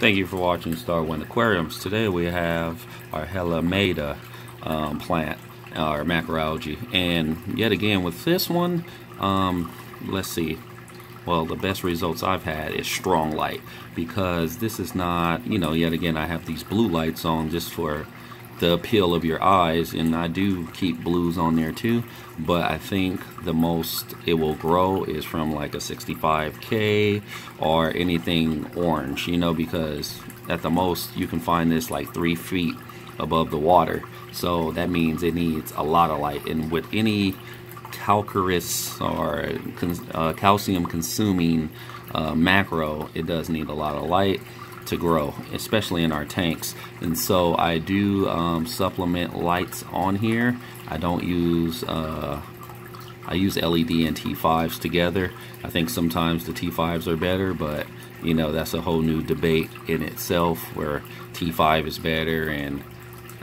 Thank you for watching Starwind Aquariums. Today we have our Halimeda um, plant, our macroalgae. And yet again with this one, um, let's see, well the best results I've had is strong light because this is not, you know, yet again I have these blue lights on just for the appeal of your eyes and I do keep blues on there too but I think the most it will grow is from like a 65k or anything orange you know because at the most you can find this like three feet above the water. So that means it needs a lot of light and with any calcareous or uh, calcium consuming uh, macro it does need a lot of light to grow, especially in our tanks. And so I do um, supplement lights on here. I don't use, uh, I use LED and T5s together. I think sometimes the T5s are better, but you know, that's a whole new debate in itself where T5 is better and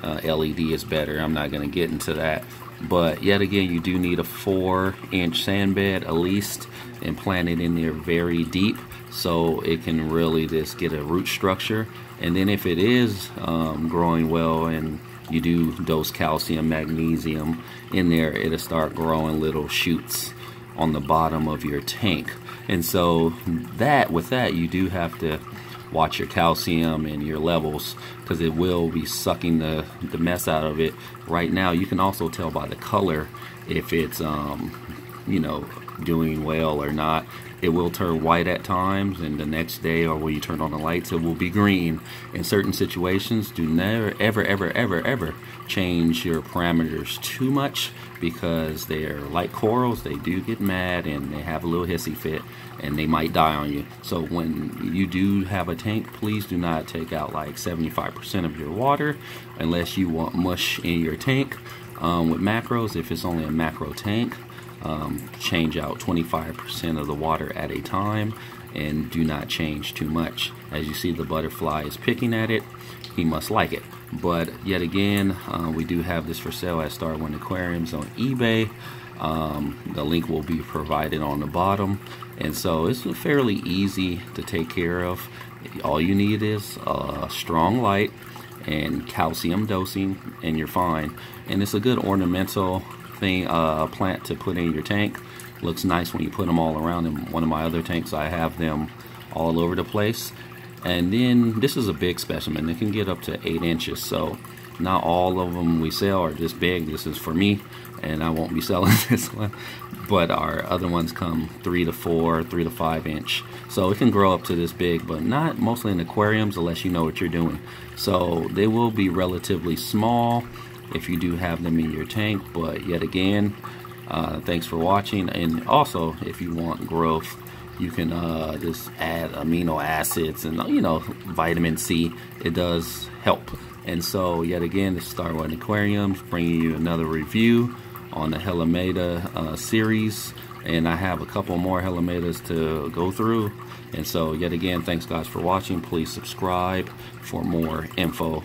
uh, LED is better. I'm not going to get into that. But yet again, you do need a four inch sand bed at least and plant it in there very deep so it can really just get a root structure. And then if it is um, growing well and you do dose calcium, magnesium in there, it'll start growing little shoots on the bottom of your tank. And so that with that you do have to watch your calcium and your levels because it will be sucking the, the mess out of it. Right now you can also tell by the color if it's um, you know doing well or not it will turn white at times and the next day or when you turn on the lights it will be green. In certain situations do never ever ever ever ever change your parameters too much because they're like corals they do get mad and they have a little hissy fit and they might die on you. So when you do have a tank please do not take out like 75% of your water unless you want mush in your tank. Um, with macros if it's only a macro tank um, change out 25% of the water at a time and do not change too much. As you see the butterfly is picking at it, he must like it. But yet again, uh, we do have this for sale at Starwind Aquariums on eBay. Um, the link will be provided on the bottom. And so it's fairly easy to take care of. All you need is a strong light and calcium dosing and you're fine. And it's a good ornamental thing, uh, plant to put in your tank. Looks nice when you put them all around. In one of my other tanks, I have them all over the place. And then this is a big specimen. It can get up to eight inches. So not all of them we sell are this big. This is for me, and I won't be selling this one. But our other ones come three to four, three to five inch. So it can grow up to this big, but not mostly in aquariums unless you know what you're doing. So they will be relatively small if you do have them in your tank. But yet again uh, thanks for watching. And also if you want growth you can uh, just add amino acids and you know vitamin C. It does help. And so yet again this is Starwind Aquariums bringing you another review on the Halimeda uh, series. And I have a couple more Halimedas to go through. And so yet again thanks guys for watching. Please subscribe for more info